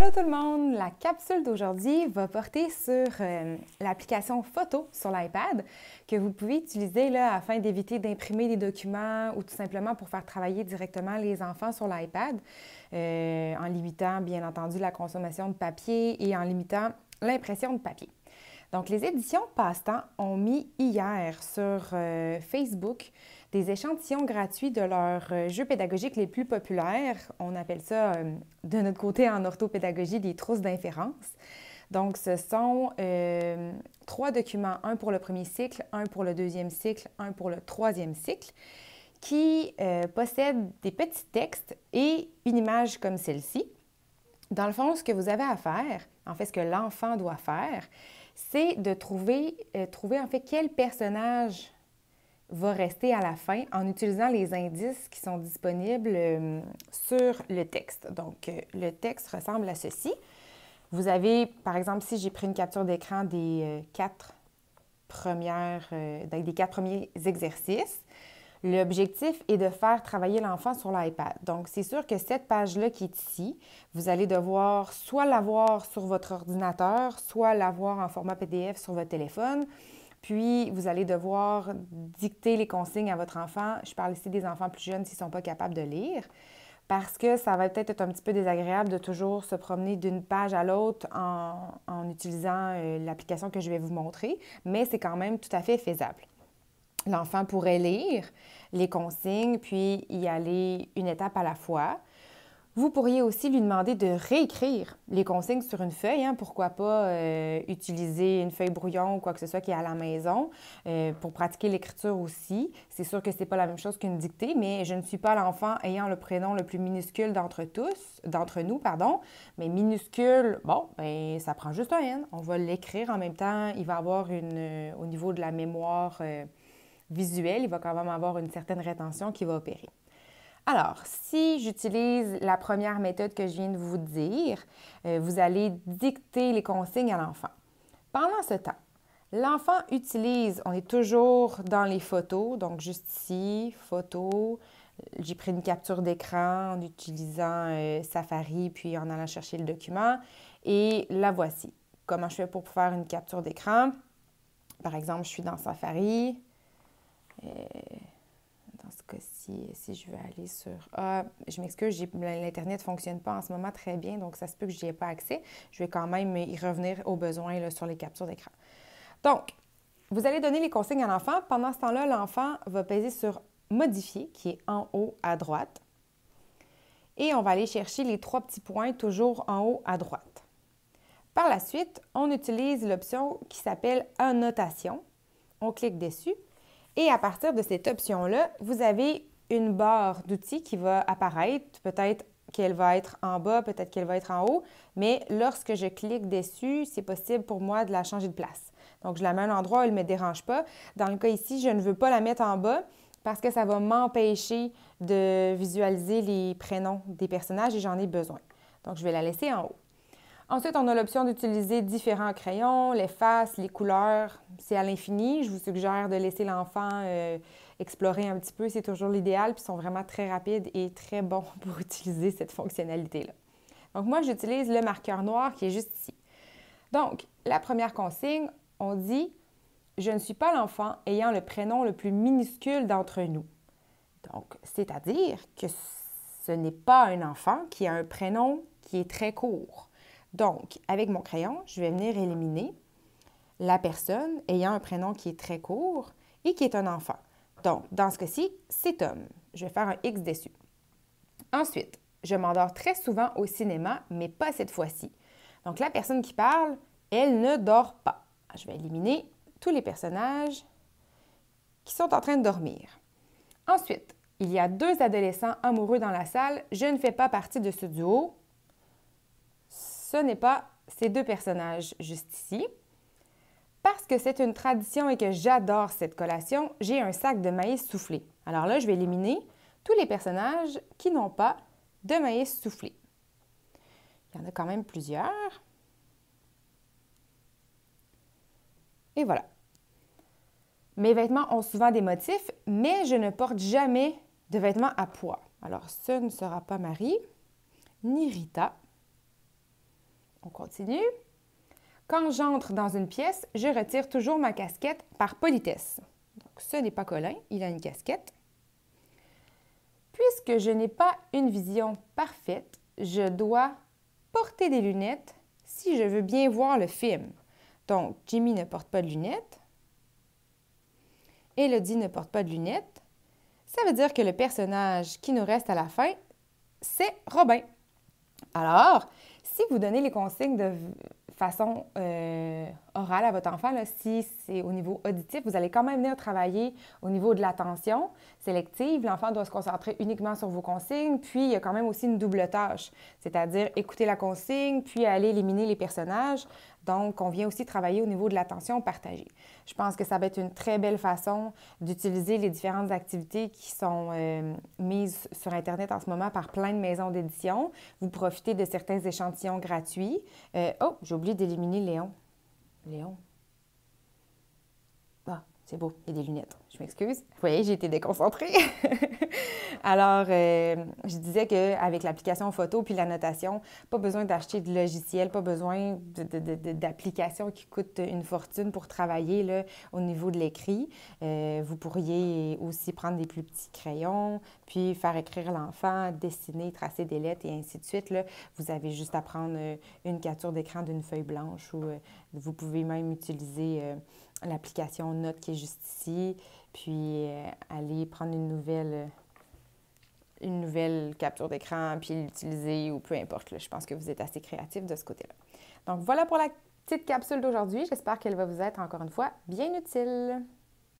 Allô tout le monde! La capsule d'aujourd'hui va porter sur euh, l'application photo sur l'iPad que vous pouvez utiliser afin d'éviter d'imprimer des documents ou tout simplement pour faire travailler directement les enfants sur l'iPad euh, en limitant bien entendu la consommation de papier et en limitant l'impression de papier. Donc, les éditions Passe-temps ont mis hier sur euh, Facebook des échantillons gratuits de leurs euh, jeux pédagogiques les plus populaires. On appelle ça, euh, de notre côté en orthopédagogie, des trousses d'inférence. Donc, ce sont trois documents, un pour le premier cycle, un pour le deuxième cycle, un pour le troisième cycle, qui possèdent des petits textes et une image comme celle-ci. Dans le fond, ce que vous avez à faire, en fait, ce que l'enfant doit faire, c'est de trouver, euh, trouver en fait quel personnage va rester à la fin en utilisant les indices qui sont disponibles euh, sur le texte. Donc, euh, le texte ressemble à ceci. Vous avez, par exemple, si j'ai pris une capture d'écran des quatre premiers exercices, L'objectif est de faire travailler l'enfant sur l'iPad. Donc, c'est sûr que cette page-là qui est ici, vous allez devoir soit l'avoir sur votre ordinateur, soit l'avoir en format PDF sur votre téléphone. Puis, vous allez devoir dicter les consignes à votre enfant. Je parle ici des enfants plus jeunes s'ils ne sont pas capables de lire parce que ça va peut-être être un petit peu désagréable de toujours se promener d'une page à l'autre en, utilisant euh, l'application que je vais vous montrer, mais c'est quand même tout à fait faisable. L'enfant pourrait lire les consignes, puis y aller une étape à la fois. Vous pourriez aussi lui demander de réécrire les consignes sur une feuille. Hein. pourquoi pas euh, utiliser une feuille brouillon ou quoi que ce soit qui est à la maison euh, pour pratiquer l'écriture aussi. C'est sûr que ce n'est pas la même chose qu'une dictée, mais je ne suis pas l'enfant ayant le prénom le plus minuscule d'entre tous, d'entre nous, pardon. Mais minuscule, bon, ben ça prend juste un N. On va l'écrire en même temps. Il va avoir une, euh, au niveau de la mémoire visuel, il va quand même avoir une certaine rétention qui va opérer. Alors, si j'utilise la première méthode que je viens de vous dire, euh, vous allez dicter les consignes à l'enfant. Pendant ce temps, l'enfant utilise, on est toujours dans les photos, donc juste ici, photo. J'ai pris une capture d'écran en utilisant euh, Safari, puis en allant chercher le document. Et la voici. Comment je fais pour faire une capture d'écran? Par exemple, je suis dans Safari, dans ce cas-ci, si je veux aller sur... Ah, je m'excuse, l'Internet ne fonctionne pas en ce moment très bien, donc ça se peut que je n'y ai pas accès. Je vais quand même y revenir au besoin sur les captures d'écran. Donc, vous allez donner les consignes à l'enfant. Pendant ce temps-là, l'enfant va peser sur Modifier, qui est en haut à droite. Et on va aller chercher les trois petits points toujours en haut à droite. Par la suite, on utilise l'option qui s'appelle Annotation. On clique dessus et à partir de cette option-là, vous avez une barre d'outils qui va apparaître. Peut-être qu'elle va être en bas, peut-être qu'elle va être en haut, mais lorsque je clique dessus, c'est possible pour moi de la changer de place. Donc, je la mets à un endroit où elle ne me dérange pas. Dans le cas ici, je ne veux pas la mettre en bas parce que ça va m'empêcher de visualiser les prénoms des personnages et j'en ai besoin. Donc, je vais la laisser en haut. Ensuite, on a l'option d'utiliser différents crayons, les faces, les couleurs. C'est à l'infini. Je vous suggère de laisser l'enfant euh, explorer un petit peu. C'est toujours l'idéal. Puis, ils sont vraiment très rapides et très bons pour utiliser cette fonctionnalité-là. Donc, moi, j'utilise le marqueur noir qui est juste ici. Donc, la première consigne, on dit Je ne suis pas l'enfant ayant le prénom le plus minuscule d'entre nous. Donc, c'est-à-dire que ce n'est pas un enfant qui a un prénom qui est très court. Donc, avec mon crayon, je vais venir éliminer la personne ayant un prénom qui est très court et qui est un enfant. Donc, dans ce cas-ci, c'est Tom. Je vais faire un X dessus. Ensuite, je m'endors très souvent au cinéma, mais pas cette fois-ci. Donc, la personne qui parle, elle ne dort pas. Je vais éliminer tous les personnages qui sont en train de dormir. Ensuite, il y a deux adolescents amoureux dans la salle. Je ne fais pas partie de ce duo ce n'est pas ces deux personnages juste ici. Parce que c'est une tradition et que j'adore cette collation, j'ai un sac de maïs soufflé. Alors là, je vais éliminer tous les personnages qui n'ont pas de maïs soufflé. Il y en a quand même plusieurs. Et voilà. Mes vêtements ont souvent des motifs, mais je ne porte jamais de vêtements à poids. Alors, ce ne sera pas Marie, ni Rita, continue. Quand j'entre dans une pièce, je retire toujours ma casquette par politesse. Donc, ce n'est pas Colin, il a une casquette. Puisque je n'ai pas une vision parfaite, je dois porter des lunettes si je veux bien voir le film. Donc, Jimmy ne porte pas de lunettes. Elodie ne porte pas de lunettes. Ça veut dire que le personnage qui nous reste à la fin, c'est Robin. Alors, si vous donnez les consignes de façon euh, orale à votre enfant, si c'est au niveau auditif, vous allez quand même venir travailler au niveau de l'attention sélective. L'enfant doit se concentrer uniquement sur vos consignes, puis il y a quand même aussi une double tâche, c'est-à-dire écouter la consigne, puis aller éliminer les personnages. Donc, on vient aussi travailler au niveau de l'attention partagée. Je pense que ça va être une très belle façon d'utiliser les différentes activités qui sont euh, mises sur Internet en ce moment par plein de maisons d'édition. Vous profitez de certains échantillons gratuits. Euh, oh, j'ai oublié d'éliminer Léon. Léon. Ah, c'est beau, il y a des lunettes. Je m'excuse. Vous voyez, j'ai été déconcentrée. Alors, euh, je disais qu'avec l'application photo puis la notation, pas besoin d'acheter de logiciel, pas besoin d'applications qui coûtent une fortune pour travailler au niveau de l'écrit. Euh, vous pourriez aussi prendre des plus petits crayons, puis faire écrire l'enfant, dessiner, tracer des lettres et ainsi de suite. Vous avez juste à prendre euh, une capture d'écran d'une feuille blanche ou vous pouvez même utiliser l'application Note qui est juste ici, puis aller prendre une nouvelle une nouvelle capture d'écran puis l'utiliser ou peu importe. je pense que vous êtes assez créatif de ce côté-là. Donc voilà pour la petite capsule d'aujourd'hui. J'espère qu'elle va vous être encore une fois bien utile.